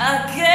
again.